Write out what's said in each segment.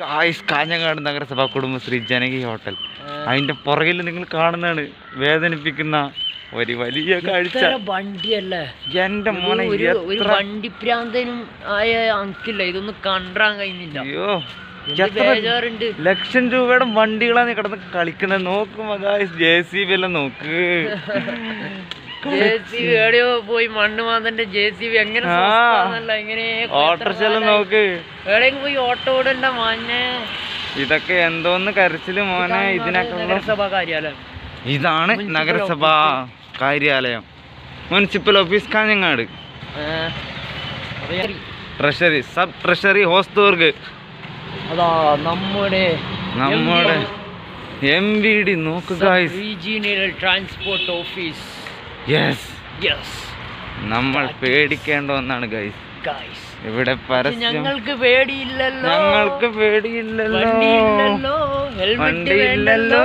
Guys Kanhangad നഗരസഭാ കുടുംബശ്രീ ജനകീയ hotel. അതിന്റെ പുറകിൽ നിങ്ങൾ കാണുന്നതാണ് വേദനിപ്പിക്കുന്ന ഒരു വലിയ കാഴ്ച. വണ്ടിയല്ലേ? എന്റെ മോനെ എത്ര വണ്ടിപ്രാന്തനും ആയ അങ്കില്ല ഇതൊന്നും കണ്ടാൻ കഴിയുന്നില്ല. അയ്യോ ലക്ഷം രൂപയുടെ വണ്ടികളാണ് കിടന്ന് കളിക്കുന്നത്. നോക്കും ഗായ്സ് ജെ സി ബി എല്ലാം നോക്ക്. ജെ സി ബി എവിടെയോ പോയി മണ്ണ് മാന്തന്റെ ജെ സി ബി എങ്ങനെ ആ. സ്വസ്ഥാന്നല്ല, എങ്ങനെ ഓട്ടോറിക്ഷ എല്ലാം നോക്ക്. എവിടെയെങ്കിലും പോയി ഓട്ടോ ഓടണ്ട മഞ്ഞേ ഇതൊക്കെ എന്തോന്ന് കരച്ചിൽ മോനെ ഇതിനൊക്കെ നഗരസഭാ കാര്യാലയം. ഇതാണ് നഗരസഭാ കാര്യാലയം. Municipal office Kanhangad. Treasury sub treasury Hosdurg അതാ നമ്മുടെ നമ്മുടെ എം വി ഡി നോക്കുക ട്രാൻസ്പോർട്ട് ഓഫീസ്. യെസ് യെസ് നമ്മൾ പേടിക്കേണ്ട ഒന്നാണ് ഗൈസ് ഇവിടെ ഞങ്ങൾക്ക് പേടിയില്ലല്ലോ. ഞങ്ങൾക്ക് പേടിയില്ലല്ലോ. വണ്ടിയില്ലല്ലോ. ഹെൽമെറ്റ് ഇല്ലല്ലോ.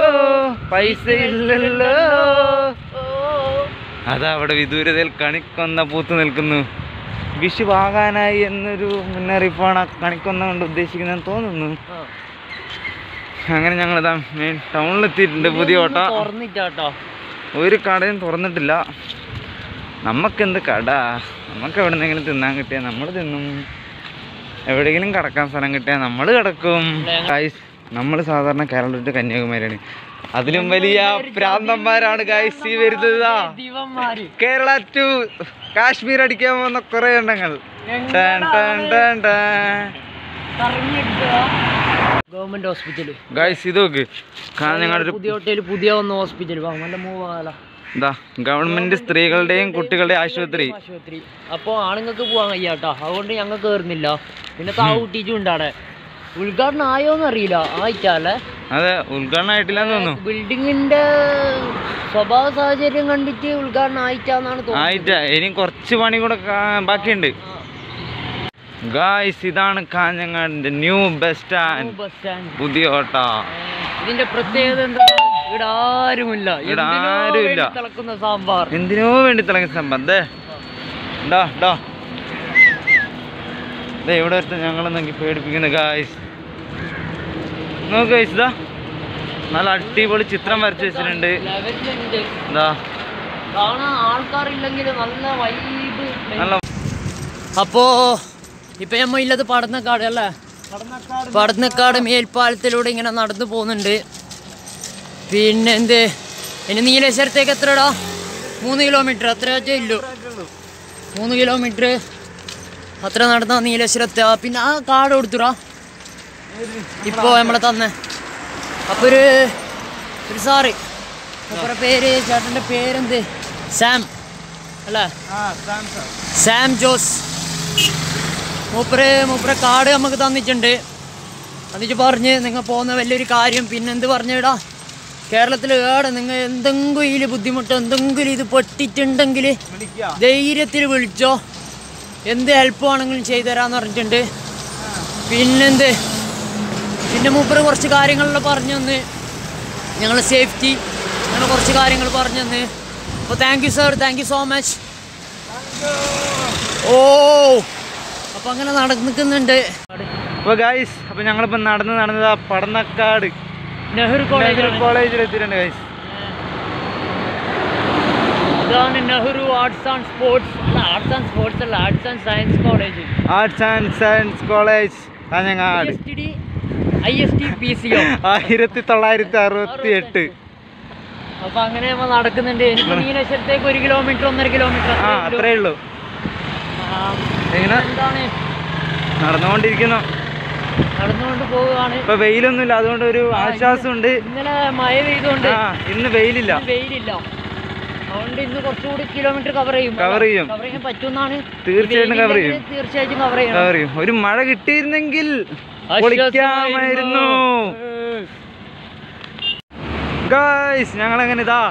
പൈസ ഇല്ലല്ലോ. അതാ അവിടെ വിദൂരതയിൽ കണിക്കൊന്ന പൂത്ത് നിൽക്കുന്നു. വിഷു ആകാനായി എന്നൊരു മുന്നറിയിപ്പാണ് ആ കണിക്കൊന്ന കൊണ്ട് ഉദ്ദേശിക്കുന്നതെന്ന് തോന്നുന്നു. അങ്ങനെ ഞങ്ങൾ ഇതാ മെയിൻ ടൗണിലെത്തിയിട്ടുണ്ട് പുതിയ ഓട്ടോ. തുറന്നിട്ടാട്ടോ ഒരു കടയും തുറന്നിട്ടില്ല. നമുക്കെന്ത് കട? നമുക്ക് എവിടെ നിന്നെങ്കിലും തിന്നാൻ കിട്ടിയാൽ നമ്മൾ തിന്നും. എവിടെയെങ്കിലും കിടക്കാൻ സ്ഥലം കിട്ടിയാൽ നമ്മൾ കിടക്കും. ഗൈസ് നമ്മൾ സാധാരണ കേരളം ടു കന്യാകുമാരിയാണ്. അതിലും വലിയ പ്രാന്തന്മാരാണ് ഗൈസ് ഈ വരുന്നത്. കേരള ടു കാശ്മീർ അടിക്കാൻ പോകുന്ന കുറെ എണ്ണങ്ങൾ. Government hospital. ഗൈസ് ഇത് നോക്ക്. കാരണം ഒരു പുതിയ ഹോട്ടലിൽ പുതിയ വന്ന ഹോസ്പിറ്റൽ നല്ല മൂവാല എന്താ ഗവൺമെന്റ് സ്ത്രീകളുടെയും കുട്ടികളുടെയും ആശുപത്രി. ആശുപത്രി. അപ്പൊ ആണുങ്ങൾക്ക് പോവാൻ കഴിയാട്ടോ അതുകൊണ്ട് ഞങ്ങൾ കേറുന്നില്ല. പിന്നെ താവൂട്ടിച്ചും ഉണ്ടാടെ ഉദ്ഘാടനം ആയോന്ന് അറിയില്ല. ആയിട്ടല്ലേ അതെ ഉദ്ഘാടനം ആയിട്ടില്ലെന്ന് തോന്നുന്നു. ബിൽഡിങ്ങിന്റെ സ്വഭാവ സാഹചര്യം കണ്ടിട്ട് ഉദ്ഘാടനം ആയിട്ടാന്നാണ് തോന്നുന്നത്. ആയിട്ടാ. ഇനി കുറച്ച് പണി കൂടെ ബാക്കിയുണ്ട്. ഗായ്സ് ഇതാണ് കാഞ്ഞങ്ങാടിന്റെ new bus stand bus stand പുതിയ ഓട്ട. ഇതിന്റെ പ്രത്യേകത എന്താ ഇവിടെ ആരുമില്ല. ഇവിടെ ആരുമില്ല. തിളക്കുന്ന സാമ്പാർ. എന്തിനോ വേണ്ടി തിളങ്ങ സാമ്പാർ. ഡാ ഡാ ദേ ഇവിടെ അടുത്ത് ഞങ്ങളെ നോക്കി പേടിപ്പിക്കുന്ന ഗായ്സ് നോക്ക് ഗായ്സ് ഇതാ. നല്ല അടിപൊളി ചിത്രം വരച്ച് വെച്ചിട്ടുണ്ട്. എന്താ കാണാൻ ആൾക്കാരില്ലെങ്കിൽ നല്ല വൈബ് നല്ല അപ്പോ ഇപ്പൊ നമ്മ ഇല്ലത് പടന്നക്കാട് അല്ലേ? പടന്നക്കാട് മേൽപ്പാലത്തിലൂടെ ഇങ്ങനെ നടന്നു പോകുന്നുണ്ട്. പിന്നെ എന്ത്? ഇനി നീലേശ്വരത്തേക്ക് എത്രടാ? മൂന്ന് കിലോമീറ്റർ. അത്ര ഇല്ലു മൂന്ന് കിലോമീറ്റർ. അത്ര നടന്ന നീലേശ്വരത്തെ. പിന്നെ ആ കാട് കൊടുത്തുടാ. ഇപ്പോ നമ്മളെ തന്നെ. അപ്പൊ ഒരു ഒരു സാറ്. മൂപ്പരെ പേര് ചേട്ടന്റെ പേരെന്ത്? സാം. അല്ലേ? Sam Jose. മൂപ്പര് മൂപ്പരെ കാർഡ് നമുക്ക് തന്നിട്ടുണ്ട്. എന്നിട്ട് പറഞ്ഞ് നിങ്ങൾ പോകുന്ന വലിയൊരു കാര്യം. പിന്നെ എന്ത് പറഞ്ഞിടാ? കേരളത്തിൽ ഏടെ നിങ്ങൾ എന്തെങ്കിലും ഇതിൽ ബുദ്ധിമുട്ട് എന്തെങ്കിലും ഇത് പെട്ടിട്ടുണ്ടെങ്കിൽ ധൈര്യത്തിൽ വിളിച്ചോ. എന്ത് ഹെൽപ്പ് വേണമെങ്കിലും ചെയ്തു തരാന്ന് പറഞ്ഞിട്ടുണ്ട്. പിന്നെന്ത്? പിന്നെ മൂപ്പര് കുറച്ച് കാര്യങ്ങളിൽ പറഞ്ഞു തന്ന് ഞങ്ങൾ സേഫ്റ്റി അങ്ങനെ കുറച്ച് കാര്യങ്ങൾ പറഞ്ഞു തന്ന് അപ്പോൾ thank you sir thank you so much ഓ അപ്പൊ അങ്ങനെ നടന്നിക്കുന്നുണ്ട് അപ്പൊ ഗായ്സ് അപ്പൊ ഞങ്ങളിപ്പോ നടന്ന് നടന്നത് ആ പടന്നക്കാട്. നെഹ്റു കോളേജ് കോളേജിൽ എത്തിയിട്ടുണ്ട് ഗായ്സ് ഇതാണ് നെഹ്റു ആർട്സ് ആൻഡ് സ്പോർട്സ് അല്ല ആർട്സ് ആൻഡ് സ്പോർട്സ് അല്ല arts and science college arts and science college Kanhangad I S T P C ആയിരത്തി തൊള്ളായിരത്തി അറുപത്തി എട്ട് അപ്പൊ അങ്ങനെ നടക്കുന്നുണ്ട്. എനിക്ക് നീലേശ്വരത്തേക്ക് ഒരു കിലോമീറ്റർ ഒന്നര കിലോമീറ്റർ അത്രേ ഉള്ളൂ. എന്താണ്? നടന്നുകൊണ്ടിരിക്കുന്നു. നടന്നുകൊണ്ട് പോവുകയാണ്. ഇപ്പൊ വെയിലൊന്നുമില്ല അതുകൊണ്ട് ഒരു ആശ്വാസമുണ്ട്. ഇന്നലെ മഴ പെയ്തുകൊണ്ട് ഇന്ന് വെയിലില്ല. വെയിലില്ല. അതുകൊണ്ട് ഇന്ന് കുറച്ചുകൂടി കിലോമീറ്റർ കവർ ചെയ്യും. കവർ ചെയ്യും. കവർ ചെയ്യാൻ പറ്റുമെന്നാണ് തീർച്ചയായിട്ടും കവർ ചെയ്യും. തീർച്ചയായിട്ടും കവർ ചെയ്യും കവർ ചെയ്യും. ഒരു മഴ കിട്ടിയിരുന്നെങ്കിൽ. പൊളിക്കാമായിരുന്നു. ഗായ്സ് ഞങ്ങൾ എങ്ങനെ ഇതാ?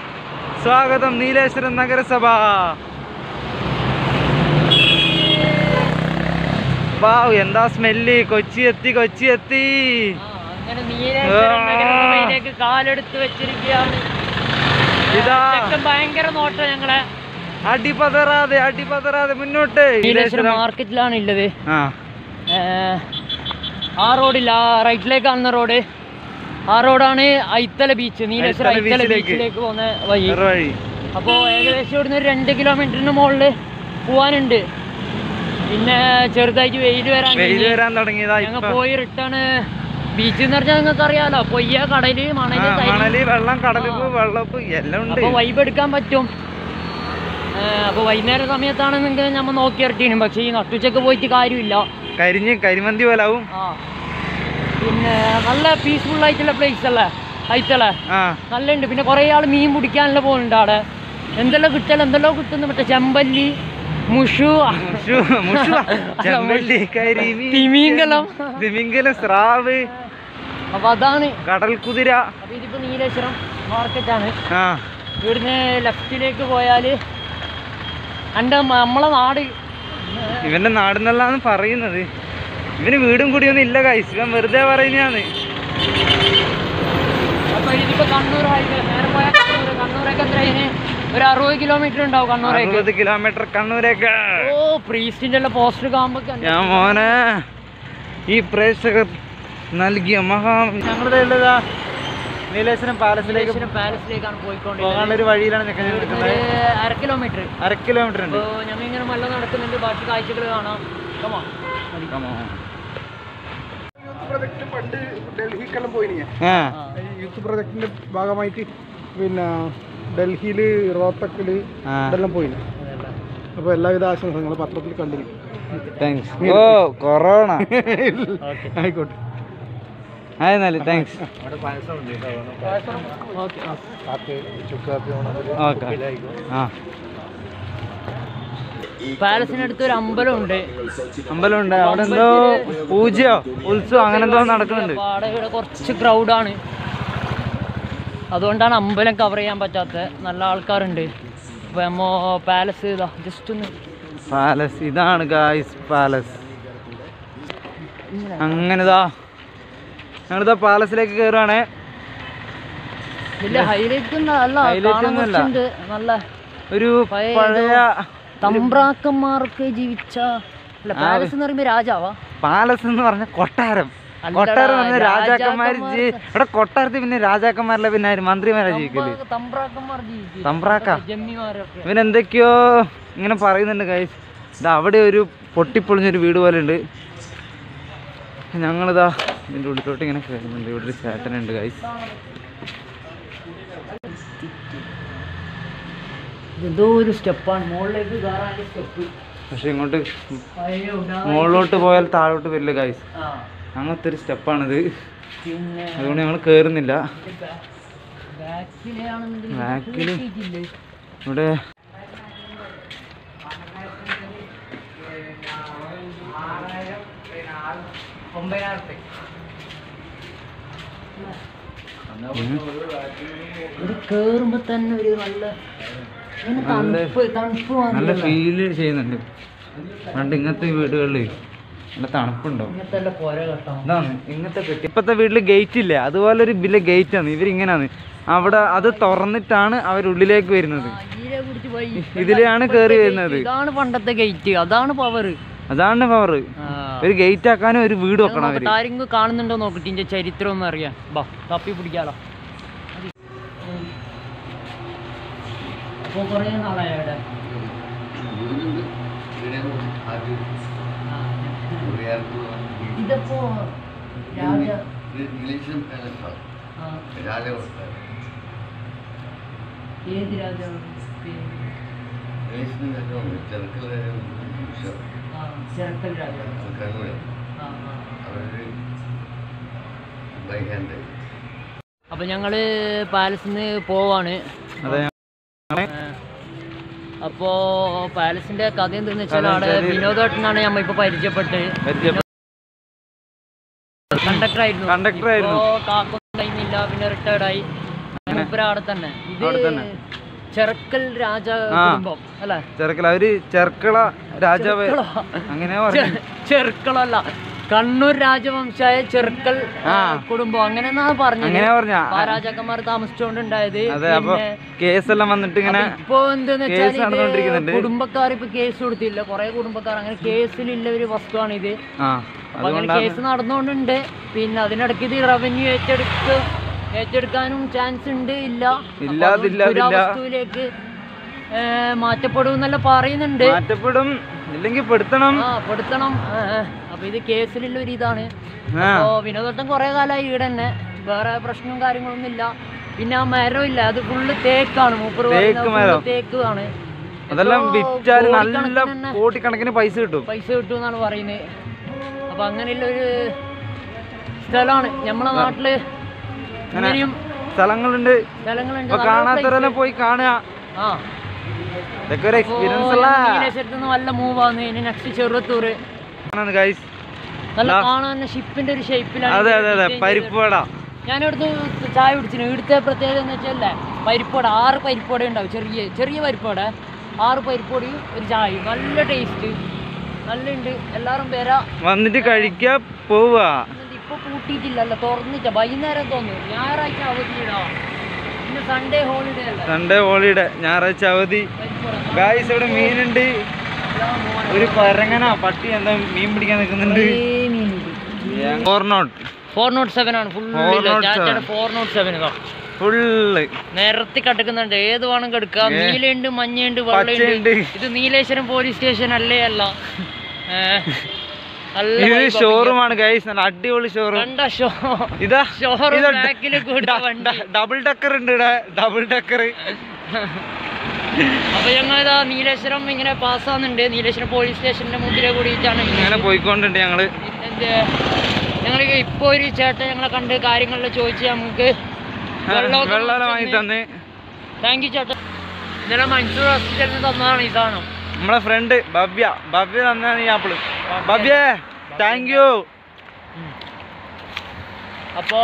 സ്വാഗതം നീലേശ്വരം നഗരസഭ. വാവ് എന്താ സ്മെല്ല്? കൊച്ചി എത്തി കൊച്ചി എത്തി. കാലെടുത്ത് വെച്ചിരിക്കുകയാണ്. ഇതാ. ഭയങ്കര നോട്ടം ഞങ്ങളെ. അടിപതറാതെ അടിപതറാതെ മുന്നോട്ട്. മാർക്കറ്റിലാണ് ഉള്ളത്. ആ. ആ റോഡില്ല ആ റൈറ്റിലേക്ക് കാണുന്ന റോഡ്. ആ റോഡാണ് ഐത്തല ബീച്ച് നീലേശ്വരം ഐത്തല ബീച്ചിലേക്ക്. പോകുന്ന വഴി. അപ്പോൾ ഏകദേശം ഇവിടുന്ന് ഒരു രണ്ട് കിലോമീറ്ററിന് മുകളിൽ പോവാനുണ്ട്. പിന്നെ ചെറുതായിട്ട് വെയിൽ വരാൻ വെയിൽ വരാൻ തുടങ്ങിയതാ ഞങ്ങൾ പോയി റിട്ടേൺ ബീച്ച് എന്ന് പറഞ്ഞാൽ നിങ്ങൾക്ക് അറിയാലോ പൊയ്യ കടൽ മണൽ. മണൽ വെള്ളം കടലിപ്പ് വെള്ളപ്പ് എല്ലാം ഉണ്ട്. അപ്പൊ വൈബ് എടുക്കാൻ പറ്റും. അപ്പൊ വൈകുന്നേര സമയത്താണെന്നെങ്കിൽ നമ്മൾ നോക്കി ഇറക്കിയും പക്ഷെ ഈ നട്ടുച്ചക്ക് പോയിട്ട് കാര്യമില്ല. കരിഞ്ഞ് കരിമന്തി പോലെ ആ. പിന്നെ നല്ല പീസ്ഫുൾ ആയിട്ടുള്ള പ്ലേസ് അല്ലേ? ഐത്തല്ലേ ആ. നല്ല ഉണ്ട് പിന്നെ കുറെ ആൾ മീൻ പിടിക്കാനുള്ള പോകുന്നുണ്ട് അവിടെ. എന്തെല്ലാം കിട്ടല്ലോ എന്തെല്ലാം കിട്ടുന്നു. മറ്റേ ചെമ്പല്ലി തിമിംഗലം. തിമിംഗലം സ്രാവ്. അപ്പൊ അതാണ് കടൽ കുതിര. അപ്പൊ ഇതിപ്പോ നീലേശ്വരം മാർക്കറ്റാണ് ആണ്. ഇവിടുന്ന് ലെഫ്റ്റിലേക്ക് പോയാൽ എന്റെ നമ്മളെ നാട്. ഇവന്റെ നാടെന്നല്ലാന്ന് പറയുന്നത്. ഇവന് വീടും കൂടിയൊന്നും ഇല്ല കൈസ് ഇവൻ വെറുതെ പറയുന്നതാണ്. അപ്പൊ ഇതിപ്പോ കണ്ണൂർ ആയിട്ട് നേരെ പോയാൽ കണ്ണൂരൊക്കെ എത്ര ഒരു അറുപത് കിലോമീറ്റർ ഉണ്ടാവും കണ്ണൂരേക്ക്. അറുപത് കിലോമീറ്റർ കണ്ണൂരേക്ക്. ഓ പ്രീസ്റ്റിന്റെ എല്ലാം പോസ്റ്റർ കാണുമ്പോ ഞാൻ മോനെ ഈ പ്രേക്ഷകർ നൽകിയ മഹാ ഞങ്ങളുടെ ഉള്ളതാ നീലേശ്വരം പാലസിലേക്ക് പാലസിലേക്കാണ് പോയിക്കൊണ്ടിരിക്കുന്നത് ഒരു വഴിയിലാണ് അര കിലോമീറ്റർ അര കിലോമീറ്റർ ഉണ്ട്. ഞങ്ങൾ ഇങ്ങനെ മല്ല നടക്കുന്നുണ്ട്. ബാക്കി കാഴ്ചകൾ കാണാം. Come on. പണ്ട് ഡൽഹിക്കെല്ലാം പോയി യൂത്ത് പ്രൊജക്ടിന്റെ ഭാഗമായിട്ട് പിന്നെ ഡൽഹിയിൽ റോത്തക്കിൽ ആ. ഇതെല്ലാം പോയി. അപ്പോൾ എല്ലാവിധ നിങ്ങൾ പത്രത്തിൽ കണ്ടിരിക്കും താങ്ക്സ് ഓ കൊറോണ. ആയിക്കോട്ടെ. ആയിരുന്നാൽ താങ്ക്സ് Okay. ഓക്കെ അമ്പലം ഉണ്ട് ഒരു അമ്പലമുണ്ട്. അമ്പലമുണ്ട്. അവിടെ എന്തോ പൂജയോ ഉത്സവം അങ്ങനെ എന്തോ നടക്കുന്നുണ്ട്. കുറച്ച് ക്രൗഡാണ് അതുകൊണ്ടാണ് അമ്പലം കവർ ചെയ്യാൻ പറ്റാത്ത നല്ല ആൾക്കാരുണ്ട്. വെമോ പാലസ് ഇതാ ജസ്റ്റ് ഒന്ന്. പാലസ് ഇതാണ് ഗായ്സ് പാലസ് അങ്ങനെതാ. ഞങ്ങളിതാ പാലസിലേക്ക് കയറുവാണേ നല്ല ഒരു പഴയ തമ്പ്രാക്കന്മാർക്ക് ജീവിച്ച പാലസ് എന്ന് പറയുമ്പോ രാജാവാ? പാലസ് എന്ന് പറഞ്ഞ കൊട്ടാരം. കൊട്ടാരം എന്ന് പറഞ്ഞ രാജാക്കന്മാർ ഇവിടെ കൊട്ടാരത്തിൽ പിന്നെ രാജാക്കന്മാരല്ല പിന്നെ മന്ത്രിമാരാ ജീവിക്കൽ? തമ്പ്രാക്ക? പിന്നെ എന്തൊക്കെയോ ഇങ്ങനെ പറയുന്നുണ്ട് കൈ ഇത് അവിടെ ഒരു പൊട്ടിപ്പൊളിഞ്ഞൊരു വീട് പോലെ ഉണ്ട് ഞങ്ങളിതാ ഇതിന്റെ ഉള്ളിലോട്ട് ഇങ്ങനെ കയറുന്നുണ്ട്. ഇവിടെ ഒരു ചേട്ടനുണ്ട് കൈ എന്തോ ഒരു സ്റ്റെപ്പാണ്. മുകളിലേക്ക് കയറാൻ സ്റ്റെപ്പ്. പക്ഷെ ഇങ്ങോട്ട് മുകളിലോട്ട് പോയാൽ താഴോട്ട് വരില്ല ആ. അങ്ങനത്തെ ഒരു സ്റ്റെപ്പാണിത് അതുകൊണ്ട് ഞങ്ങൾ കയറുന്നില്ല? ഇവിടെ ഇവിടെ കേറുമ്പോ തന്നെ ഒരു നല്ല നല്ല ഫീൽ ചെയ്യുന്നുണ്ട്. പണ്ട് ഇങ്ങനത്തെ വീടുകളിൽ നല്ല തണുപ്പുണ്ടോ ഇങ്ങനത്തെ എല്ലാം കേട്ടോ. ഇതാണ് ഇങ്ങനത്തെ കെട്ടി ഇപ്പത്തെ വീട്ടിൽ ഗേറ്റ് ഇല്ല. അതുപോലെ ഒരു ബില്ല് ഗേറ്റ് ആണ്. ഇവരിങ്ങനാണ്. അവിടെ അത് തുറന്നിട്ടാണ് അവരുള്ളിലേക്ക് വരുന്നത്. ഇതിലാണ് കുറിച്ച് പോയി. ഇതിലെയാണ് കേറി വരുന്നത്. ഇതാണ് പണ്ടത്തെ ഗേറ്റ് അതാണ് പവർ അതാണ് പവർ ഒരു ഗേറ്റ് ആക്കാനും ഒരു വീട് വെക്കണം അവർ. ആരെങ്കിലും കാണുന്നുണ്ടോ നോക്കിട്ട് ഇതിന്റെ ചരിത്രം ഒന്നും അറിയാം. ബാ തപ്പി പിടിക്കാലോ. അപ്പൊ കൊറേ നാളായ അവിടെ? ആ. ഇതിപ്പോ രാജ ആ, ഏത് രാജാവ് ആ ചെറുക്കൽ രാജാവ് ആ ആ അപ്പൊ ഞങ്ങൾ പാലസിന്ന് പോവാണ്. അതെ. അപ്പോ പാലസിന്റെ കഥ എന്തെന്ന് വെച്ചാൽ അവിടെ വിനോദേട്ടനാണ് നമ്മ ഇപ്പൊ പരിചയപ്പെട്ട് കണ്ടക്ടർ ആയിരുന്നു. Conductor ആയിരുന്നു. കാക്കൊന്നും കഴിഞ്ഞില്ല പിന്നെ റിട്ടയർഡ് ആയി. അവിടെ തന്നെ. ഇത്. ചെറുക്കൽ രാജ കുടുംബം അല്ലെ? ചെറുക്കൽ അവർ ചെറുക്കള രാജാവ് അങ്ങനെ ചെറുക്കളല്ല കണ്ണൂർ രാജവംശായ ചെറുക്കൽ കുടുംബം. അങ്ങനെ പറഞ്ഞു അങ്ങനെ പറഞ്ഞ രാജാക്കന്മാർ താമസിച്ചോണ്ടായത് കേസെല്ലാം വന്നിട്ട് ഇങ്ങനെ ഇപ്പൊ എന്താന്ന് കുടുംബക്കാർ ഇപ്പൊ കേസ് കൊടുത്തില്ല. കൊറേ കുടുംബക്കാർ അങ്ങനെ കേസിലുള്ള ഒരു വസ്തുവാണ് ഇത് കേസ് നടന്നുകൊണ്ടുണ്ട് പിന്നെ അതിനിടയ്ക്ക് ഇത് റവന്യൂ ഏറ്റെടുത്ത് ഏറ്റെടുക്കാനും ചാൻസ് ഉണ്ട് ഇല്ല. ഇല്ലാതില്ല, വസ്തുവിലേക്ക് മാറ്റപ്പെടും എന്നല്ല പറയുന്നുണ്ട്. മാറ്റപ്പെടും. ഇല്ലെങ്കിൽ പെടുത്തണം. ആ പെടുത്തണം. അപ്പൊ ഇത് കേസിലുള്ള ഒരു ഇതാണ്. അപ്പോ വിനോദത്തം കുറെ കാലമായി ഇവിടെ തന്നെ. വേറെ പ്രശ്നവും കാര്യങ്ങളൊന്നും ഇല്ല. പിന്നെ ആ മരം ഇല്ല. അത് ഫുള്ള് തേക്കാണ് മൂപ്പർ തേക്ക് ആണ്. അതെല്ലാം വിറ്റാൽ നല്ല കോടിക്കണക്കിന് കണക്കിന് പൈസ കിട്ടും. പൈസ കിട്ടും എന്നാണ് പറയുന്നത്. അപ്പൊ അങ്ങനെയുള്ള ഒരു സ്ഥലമാണ് നമ്മളെ നാട്ടിൽ ഇങ്ങനെയും സ്ഥലങ്ങളുണ്ട്. സ്ഥലങ്ങളുണ്ട്. കാണാത്തവരെല്ലാം പോയി കാണുക. ആ. ഇതൊക്കെ ഒരു എക്സ്പീരിയൻസ് നല്ല മൂവ് ആണ്. ഇനി നെക്സ്റ്റ് ചെറുത്തൂർ ഗൈസ് നല്ല. കാണാൻ ഷിപ്പിന്റെ ഒരു ഷേപ്പിലാണ് അതെ അതെ അതെ. പരിപ്പ് വട. ഞാനിവിടുന്ന് ചായ കുടിച്ചിരുന്നു ഇവിടുത്തെ പ്രത്യേകത എന്ന് വെച്ചാൽ പരിപ്പോട ആറ് പരിപ്പോട ഉണ്ടാവും. ചെറിയ ചെറിയ പരിപ്പോട ആറ് പരിപ്പോടിയും ഒരു ചായയും. നല്ല ടേസ്റ്റ് നല്ല ഉണ്ട് എല്ലാവരും വരാ. വന്നിട്ട് കഴിക്കാ പോവാ എന്നിട്ട് ഇപ്പൊ കൂട്ടിയിട്ടില്ലല്ലോ. തുറന്നിട്ട. വൈകുന്നേരം തോന്നുന്നു. ഞായറാഴ്ച അവധിയിടാ ഇന്ന് സൺഡേ ഹോളിഡേ അല്ല? സൺഡേ ഹോളിഡേ ഞായറാഴ്ച അവധി. ഗായ്സ് ഇവിടെ മീനുണ്ട്. ഒരു പരങ്ങന പട്ടി എന്താ മീൻ പിടിക്കാൻ നിൽക്കുന്നുണ്ട്. Four nought four nought seven ആണ്. ഫുൾ 407. ഫോർ നോട്ട് സെവൻ ഇതാ. ഫുള്ള് നിരത്തി കിടക്കുന്നുണ്ട്. ഏത് വേണം എടുക്കാം നീലയുണ്ട് മഞ്ഞയുണ്ട് വെള്ളയുണ്ട്. ഇത് നീലേശ്വരം പോലീസ് സ്റ്റേഷൻ അല്ലേ? അല്ല. ഷോറൂമാണ് ഗൈസ് നല്ല അടിപൊളി ഷോറൂം ഇതാ. ഷോറൂം ഇതാ ബാക്കിൽ വണ്ടി. ഡബിൾ ഡക്കർ ഉണ്ട് ഇവിടെ. ഡബിൾ ഡക്കർ അപ്പൊ ഞങ്ങൾ ഇതാ നീലേശ്വരം ഇങ്ങനെ പാസ്സാകുന്നുണ്ട് നീലേശ്വരം പോലീസ് സ്റ്റേഷന്റെ മുമ്പിലെ കൂടിയിട്ടാണ് ഇങ്ങനെ പോയിക്കൊണ്ടുണ്ട് ഞങ്ങൾ. എന്ത് ഞങ്ങൾ ഇപ്പൊ ഒരു ചേട്ടൻ ഞങ്ങളെ കണ്ട് കാര്യങ്ങളിൽ ചോദിച്ച് നമുക്ക് വെള്ളം വാങ്ങി തന്ന്. താങ്ക് യു ചേട്ടൻ ഇന്നലെ മൻസൂർ ഹോസ്പിറ്റലിൽ തന്നതാണ് ഈ സാധനം. നമ്മളെ ഫ്രണ്ട് ഭവ്യ. ഭവ്യ തന്നാണ് ഈ ആപ്പിൾ. ഭവ്യ. താങ്ക് യു അപ്പോ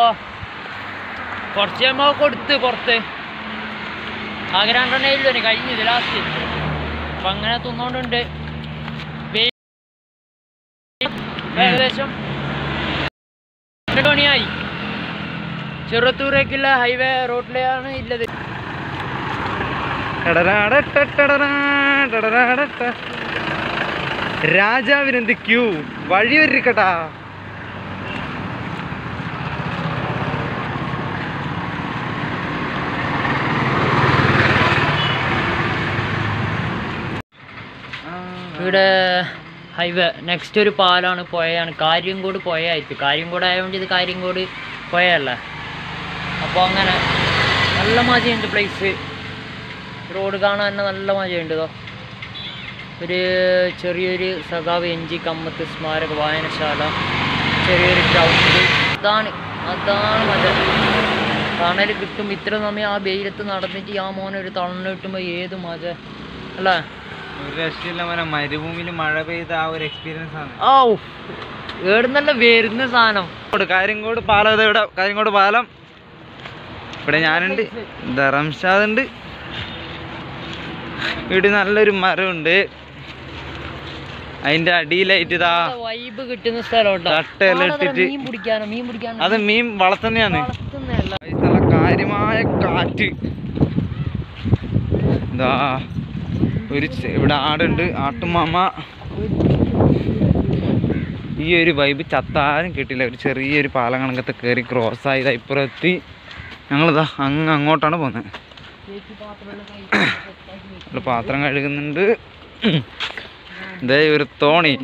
കുറച്ച് നമ്മ കൊടുത്ത് പുറത്ത്. ആകെ രണ്ടെണ്ണേ ഇല്ലു കഴിഞ്ഞത് ലാസ്റ്റ് അപ്പം അങ്ങനെ തിന്നോണ്ടുണ്ട് ഏകദേശം രണ്ട് മണിയായി ചെറുത്തൂരേക്കുള്ള ഹൈവേ റോഡിലാണ് ഉള്ളത് രാജാവിനെന്ത് ക്യൂ വഴി ഇവിടെ ഹൈവേ നെക്സ്റ്റ് ഒരു പാലാണ് പുഴയാണ്. കാര്യംകോട് പുഴയായിരിക്കും. കാര്യംകോട് ആയതുകൊണ്ട് ഇത് കാര്യംകോട് പുഴയല്ലേ? അപ്പോൾ അങ്ങനെ നല്ല മജയുണ്ട് പ്ലേസ് റോഡ് കാണാൻ തന്നെ നല്ല മജയുണ്ട് ഇതോ. ഒരു ചെറിയൊരു സഖാവ് എൻ ജി കമ്മത്ത് സ്മാരക വായനശാല ചെറിയൊരു ഗ്രൗണ്ട് അതാണ് അതാണ് മജ. തണൽ കിട്ടും. ഇത്ര സമയം ആ വെയിലത്ത് നടന്നിട്ട് ആ മോനൊരു തണൽ കിട്ടുമ്പോൾ ഏത് മജ? അല്ലേ? ഒരു രക്ഷയില്ല മോനെ. മരുഭൂമിയിൽ മഴ പെയ്ത ആ ഒരു എക്സ്പീരിയൻസ് ആണ്. എവിടുന്നല്ല വരുന്ന സാധനം. കാര്യങ്കോട് പാലം ഇതാ ഇവിടെ. കാര്യങ്കോട് പാലം. ഇവിടെ ഞാനുണ്ട്. ധറംഷാദ് ഉണ്ട് ഇവിടെ നല്ലൊരു മരമുണ്ട്. അതിന്റെ അടിയിലായിട്ട് ഇതാ വൈബ് കിട്ടുന്ന അത് മീൻ വളർത്തുന്നതാണ്. കാര്യമായ കാറ്റ്. ഇതാ. ഒരു ഇവിടെ ആടുണ്ട്. ആട്ടുമാമ. ഈ ഒരു വൈബ് ചത്താരും കിട്ടില്ല ഒരു ചെറിയൊരു പാലം കണക്കത്തെ കയറി ക്രോസ് ആയി. ഇതാ ഇപ്പുറം എത്തി ഞങ്ങളിതാ അങ്ങ് അങ്ങോട്ടാണ് പോകുന്നത് ഇവിടെ പാത്രം കഴുകുന്നുണ്ട്. ഇതേ ഒരു തോണി.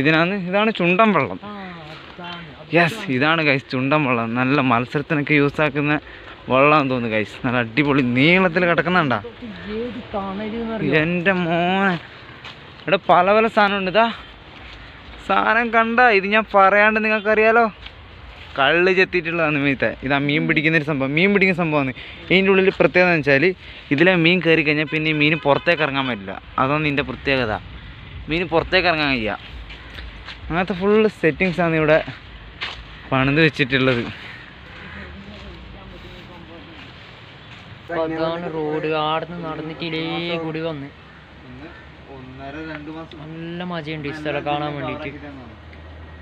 ഇതിനാണ് ഇതാണ് ചുണ്ടൻ വെള്ളം. യെസ് ഇതാണ് കൈസ് ചുണ്ടൻ വെള്ളം. നല്ല മത്സരത്തിനൊക്കെ യൂസ് ആക്കുന്ന വെള്ളം തോന്നുന്നു കൈസ് നല്ല അടിപൊളി നീളത്തിൽ കിടക്കുന്നുണ്ടാ. എന്റെ മോനെ. ഇവിടെ പല പല സാധനമുണ്ട്. ഇതാ സാധനം കണ്ട ഇത് ഞാൻ പറയാണ്ട് നിങ്ങൾക്കറിയാലോ. കള്ള് ചെത്തിയിട്ടുള്ളതാണ് മീത്തെ. ഇതാ മീൻ പിടിക്കുന്ന ഒരു സംഭവം. മീൻ പിടിക്കുന്ന സംഭവമാണ്. ഇതിന്റെ ഉള്ളിൽ പ്രത്യേകത എന്ന് വെച്ചാൽ ഇതിലെ മീൻ കയറി കഴിഞ്ഞാൽ പിന്നെ മീൻ പുറത്തേക്ക് ഇറങ്ങാൻ പറ്റില്ല. അതാണ് ഇതിന്റെ പ്രത്യേകത. മീൻ പുറത്തേക്ക് ഇറങ്ങാൻ കഴിയുക അങ്ങനത്തെ ഫുള്ള് സെറ്റിങ്സാണ് ഇവിടെ പണിത് വെച്ചിട്ടുള്ളത്. അപ്പൊ അതാണ് റോഡ് ആടുന്ന് നടന്നിട്ടില്ലേ കൂടി വന്ന്. നല്ല മജയുണ്ട് ഈ സ്ഥലം കാണാൻ വേണ്ടിട്ട്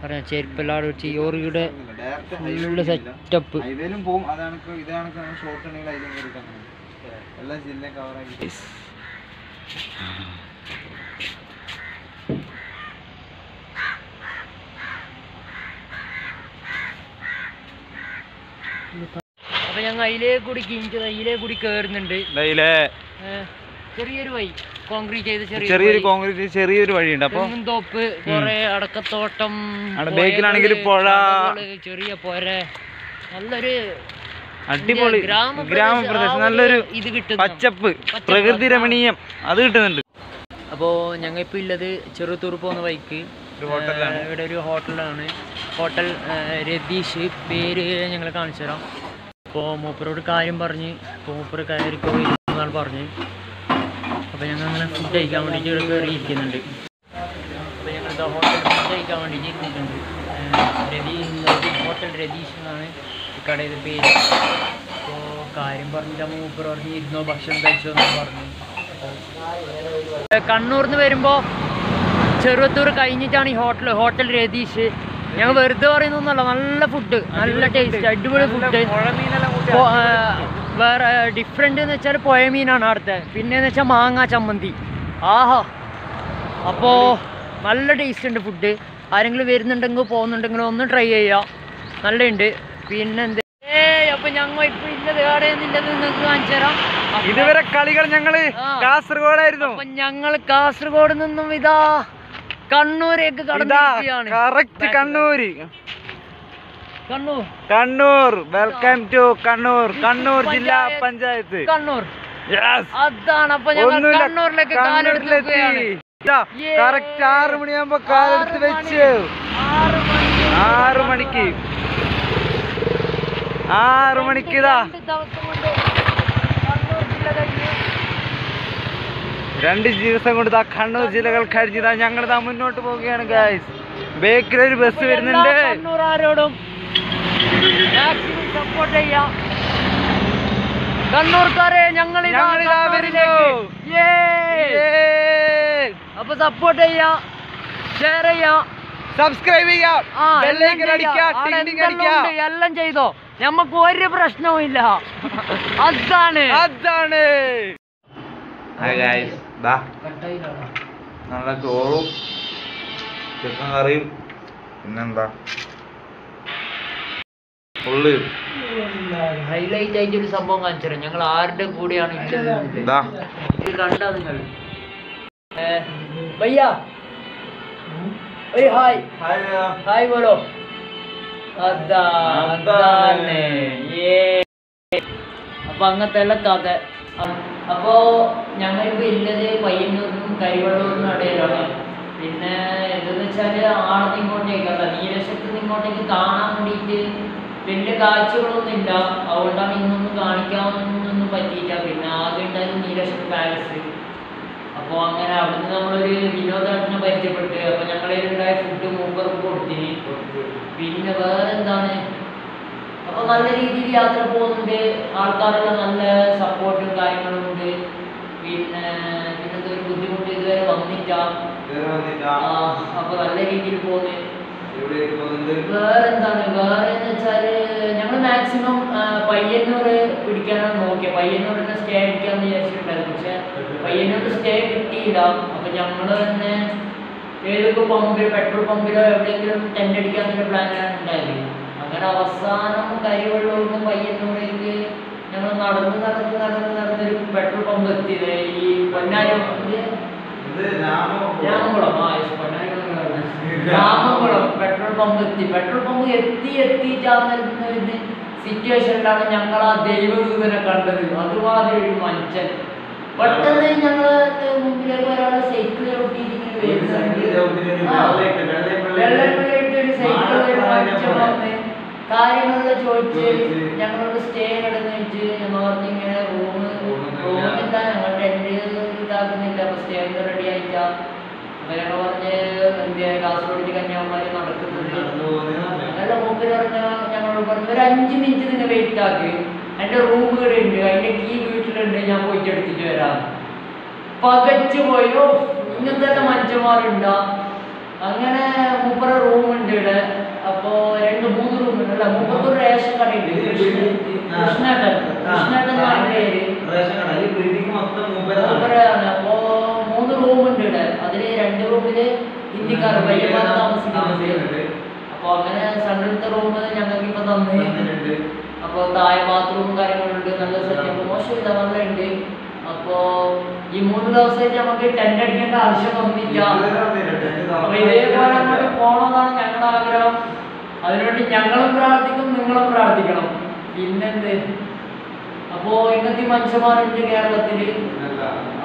പറഞ്ഞ ചെരുപ്പല്ലാട് വെച്ച് യോറിയുടെ ഫുള്ള് സെറ്റപ്പ് എല്ലാ അപ്പൊ ഞങ്ങൾ അതിലേ കൂടി കിഞ്ചത് അതിലേ കൂടി കേറുന്നുണ്ട്. ചെറിയൊരു വഴി. കോൺക്രീറ്റ് ചെയ്ത ചെറിയ ചെറിയൊരു കോൺക്രീറ്റ് ചെറിയൊരു വഴിയുണ്ട്. അപ്പൊ തോപ്പ് കൊറേ അടക്കത്തോട്ടം ബേക്കിലാണെങ്കിൽ പുഴ. ചെറിയ പുര. നല്ലൊരു അടിപൊളി ഗ്രാമപ്രദേശം, നല്ലൊരു ഇത് കിട്ടും പച്ചപ്പ് പ്രകൃതി രമണീയം അത് കിട്ടുന്നുണ്ട്. അപ്പോ ഞങ്ങൾ ഇപ്പോൾ ഉള്ളത് ചെറുത്തൂർ പോകുന്ന ബൈക്ക്. ഇവിടെ ഒരു ഹോട്ടലാണ്. ഹോട്ടൽ രതീഷ്. പേര് ഞങ്ങൾ കാണിച്ചു തരാം അപ്പോൾ മൂപ്പരോട് കാര്യം പറഞ്ഞ് ഇപ്പോൾ മൂപ്പർ കയറിക്കോയി എന്നാണ് പറഞ്ഞ്. അപ്പോൾ ഞങ്ങൾ അങ്ങനെ ഫുഡ് കഴിക്കാൻ വേണ്ടിയിട്ട് ഇവിടെ കയറിയിരിക്കുന്നുണ്ട് അപ്പോൾ ഞങ്ങൾ ഹോട്ടൽ ഫുഡ് കഴിക്കാൻ വേണ്ടിയിട്ട് ആ, രതീഷ് ഹോട്ടൽ രതീഷ് എന്നാണ് ഈ കടയുടെ പേര്. അപ്പോൾ കാര്യം പറഞ്ഞിട്ട് മൂപ്പർ പറഞ്ഞ് ഇരുന്നോ ഭക്ഷണം കഴിച്ചോ എന്ന് പറഞ്ഞു. കണ്ണൂർന്ന് വരുമ്പോൾ ചെറുവത്തൂർ കഴിഞ്ഞിട്ടാണ് ഈ ഹോട്ടൽ ഹോട്ടൽ രതീഷ്. ഞങ്ങൾ വെറുതെ പറയുന്നൊന്നുമല്ല നല്ല ഫുഡ് നല്ല ടേസ്റ്റ് അടിപൊളി ഫുഡ് വേറെ ഡിഫറെന്റ് എന്ന് വെച്ചാൽ പുഴ മീനാണ് അവിടുത്തെ. പിന്നെ വെച്ചാൽ മാങ്ങ ചമ്മന്തി. ആഹാ. അപ്പോ നല്ല ടേസ്റ്റ് ഉണ്ട് ഫുഡ് ആരെങ്കിലും വരുന്നുണ്ടെങ്കിൽ പോകുന്നുണ്ടെങ്കിൽ ഒന്ന് ട്രൈ ചെയ്യാം. നല്ലുണ്ട് പിന്നെ എന്ത് ഏ അപ്പൊ ഞങ്ങൾ ഇപ്പൊ നിങ്ങൾക്ക് കാണിച്ചു തരാം. ഇതുവരെ കളികൾ ഞങ്ങൾ. കാസർഗോഡായിരുന്നു. ഞങ്ങൾ കാസർഗോഡ് നിന്നും ഇതാ കണ്ണൂരേക്ക് correct Kannur. Kannur. Kannur welcome to Kannur. Kannur ജില്ലാ പഞ്ചായത്ത്. കണ്ണൂർ. അതാണ് അപ്പൊ ഞങ്ങൾ കണ്ണൂരിലേക്ക് കാലെടുത്ത്. കറക്റ്റ് ആറ് മണിയാകുമ്പോ കാലെടുത്ത് വെച്ച്. ആറ് മണിക്ക്. ആറ് മണിക്ക്. ഇതാ. രണ്ട് ദിവസം കൊണ്ട് ഇതാ കണ്ണൂർ ജില്ലകൾ കഴിഞ്ഞതാ ഞങ്ങൾ ഇതാ മുന്നോട്ട് പോവുകയാണ് ഗായ്സ് ബേക്കിലൊരു ബസ് വരുന്നുണ്ട്. കണ്ണൂർ ആരോടും മാക്സിമം സപ്പോർട്ട് ചെയ്യാം. കണ്ണൂർക്കാരെ ഞങ്ങൾ. അപ്പൊ സപ്പോർട്ട് ചെയ്യാ. ഷെയർ ചെയ്യാ. സബ്സ്ക്രൈബ് ചെയ്യാം. എല്ലാം ചെയ്തോ? നമുക്ക് ഒരു പ്രശ്നവും ഇല്ല. അതാണ്. അതാണ്. നല്ല ചോറും ചിക്കൻ കറിയും. പിന്നെന്താ? ഉള്ളിയും ഹൈലൈറ്റ് ആയിട്ട് ഒരു സംഭവം കാണിച്ചു ഞങ്ങൾ ആരുടെ കൂടെയാണ് ഇത് കണ്ടാ നിങ്ങൾ. ബോലോ അതാ അതാണ് ഏ. അപ്പൊ അങ്ങനത്തെ എല്ലാം കഥ അ- ഞങ്ങൾ ഇപ്പൊ ഇല്ലത് പയ്യന്നൂരിനും കരിവള്ളൂരിനും ഇടയിലാണ് പിന്നെ എന്തെന്ന് വെച്ചാൽ ആളന്ന് ഇങ്ങോട്ടേക്കല്ല അല്ല നിന്ന് ഇങ്ങോട്ടേക്ക് കാണാൻ വേണ്ടിയിട്ട് വലിയ കാഴ്ചകളൊന്നും ഇല്ല അതുകൊണ്ടാണ് ഇന്നൊന്നും കാണിക്കാനൊന്നും പറ്റിയില്ല. പിന്നെ ആകെ ഉണ്ടായിരുന്നു നീലശത്ത് പാലസ് അപ്പോൾ അങ്ങനെ അവിടുന്ന് നമ്മളൊരു വിനോദാട്ടിനെ പരിചയപ്പെട്ട് അപ്പോൾ ഞങ്ങളിലുണ്ടായ ഫുഡ് മൂപ്പർക്ക് കൊടുത്തിന്. പിന്നെ വേറെ എന്താണ് അപ്പോൾ നല്ല രീതിയിൽ യാത്ര പോകുന്നുണ്ട്. ആൾക്കാരുടെ നല്ല സപ്പോർട്ടും കാര്യങ്ങളും ഉണ്ട്. പിന്നെ ഇങ്ങനത്തെ ഒരു ബുദ്ധിമുട്ട് ഇതുവരെ വന്നില്ല. അപ്പൊ നല്ല രീതിയിൽ പോകുന്നു. വേറെ എന്താണ് വേറെ എന്ന് വെച്ചാൽ ഞങ്ങൾ മാക്സിമം പയ്യന്നൂർ പിടിക്കാനാണ് നോക്കിയത് പയ്യന്നൂരിനെ സ്റ്റേ അടിക്കാന്ന് വിചാരിച്ചിട്ടുണ്ടായിരുന്നു. പക്ഷെ പയ്യന്നൂർ സ്റ്റേ കിട്ടിയില്ല. അപ്പൊ ഞങ്ങൾ തന്നെ ഏതൊക്കെ പമ്പിൽ പെട്രോൾ പമ്പിലോ എവിടെയെങ്കിലും ടെന്റ് അടിക്കാന്നുള്ള പ്ലാനാണ് ഉണ്ടായത്. അങ്ങനെ അവസാനം കരിവള്ളൂർന്ന് പയ്യന്നൂരേക്ക് ഞങ്ങൾ നടന്ന് നടന്ന് നടന്ന് നടന്നൊരു പെട്രോൾ പമ്പ് എത്തിയത് ഈ രാമകുളം ആ പൊന്നാനി പെട്രോൾ പമ്പ് എത്തി. പെട്രോൾ പമ്പ് എത്തി എത്തിയിട്ടാകുന്ന സിറ്റുവേഷനിലാണ് ഞങ്ങൾ ആ ദൈവദൂതനെ കണ്ടത്. അതുമാതിരി ഒരു മനുഷ്യൻ. പെട്ടെന്ന് ഞങ്ങൾ മുമ്പിലേക്ക് ഒരാളെ സൈക്കിൾ ആ, വെള്ളത്തിലിട്ട് ഒരു സൈക്കിൾ ഒരു മനുഷ്യൻ വന്ന് കാര്യങ്ങളെല്ലാം ചോദിച്ച് ഞങ്ങളോട് സ്റ്റേ കിടന്നിട്ട് ഞങ്ങൾ പറഞ്ഞു ഇങ്ങനെ റൂം എന്താ ഞങ്ങൾ ടെന്റ് ഇതാക്കുന്നില്ല. അപ്പൊ സ്റ്റേ റെഡി ആയിട്ടാ. അപ്പൊ ഞങ്ങൾ പറഞ്ഞ് എന്ത് കാസർഗോഡ് കന്യാകുമാരി നടക്കുന്നത്. നല്ല മൂപ്പര് പറഞ്ഞ. ഞങ്ങളോട് പറഞ്ഞു ഒരു അഞ്ച് മിനിറ്റ് നിങ്ങൾ വെയിറ്റ് ആക്കി. എന്റെ റൂം ഇവിടെ ഉണ്ട്. അതിന്റെ കീ വീട്ടിലുണ്ട്. ഞാൻ പോയിട്ട് എടുത്തിട്ട് വരാം. പകച്ചു പോയോ. ഇങ്ങനത്തെ മനുഷ്യന്മാരുണ്ടോ. അങ്ങനെ മൂപ്പറ റൂം ഉണ്ട് ഇവിടെ. അപ്പോ രണ്ട് മൂന്ന് റൂം ഉണ്ട് അല്ല മൂപ്പർക്ക് ഒരു റേഷൻ കടയുണ്ട് കൃഷ്ണേട്ടൻ. കൃഷ്ണേട്ടൻ എന്നാണ് പേര്? മൂപ്പരാണ് അപ്പോ മൂന്ന് റൂം ഉണ്ട് ഇവിടെ. അതിൽ രണ്ട് റൂമിൽ ഇന്ത്യക്കാർ പയ്യന്മാർ താമസിക്കുന്നുണ്ട്. അപ്പൊ അങ്ങനെ സെൻട്രലത്തെ റൂം ഞങ്ങൾക്ക് ഇപ്പൊ തന്നിട്ടുണ്ട്. അപ്പൊ താഴെ ബാത്റൂമും കാര്യങ്ങളുണ്ട് നല്ല സെറ്റപ്പ് മോശമില്ല നല്ല ഉണ്ട് അപ്പോൾ ഈ മൂന്ന് ദിവസമായിട്ട് നമുക്ക് ടെന്റ് അടിക്കേണ്ട ആവശ്യം വന്നില്ല. അപ്പൊ ഇതേപോലെ അങ്ങോട്ട് പോകണമെന്നാണ് ഞങ്ങളുടെ ആഗ്രഹം. അതിനുവേണ്ടി ഞങ്ങളും പ്രാർത്ഥിക്കും നിങ്ങളും പ്രാർത്ഥിക്കണം. പിന്നെന്ത്? അപ്പോ ഇന്നത്തെ മനുഷ്യന്മാരുണ്ട് കേരളത്തിൽ.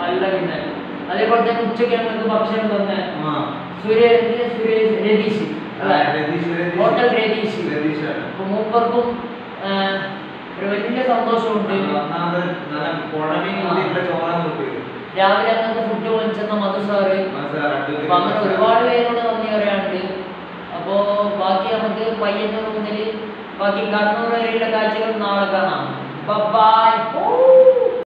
അല്ല. പിന്നെ. അതേപോലെ തന്നെ ഉച്ചയ്ക്ക് ഞങ്ങൾക്ക് ഭക്ഷണം തന്നെ. സുരേഷ് സുരേഷ് രതീഷ്? ഹോട്ടൽ രതീഷ്. അപ്പൊ മൂപ്പർക്കും ഒരു വലിയ സന്തോഷമുണ്ട്. രാവിലെ അങ്ങനത്തെ ഫുഡ് വാങ്ങിച്ചെന്ന മധു സാറ്. അങ്ങനെ ഒരുപാട് പേരോട് നന്ദി പറയാനുണ്ട്. അപ്പോ ബാക്കി നമുക്ക് പയ്യന്നൂർ മുതൽ ബാക്കി കണ്ണൂർ വരെയുള്ള കാഴ്ചകൾ നാളെ കാണാം. ബൈ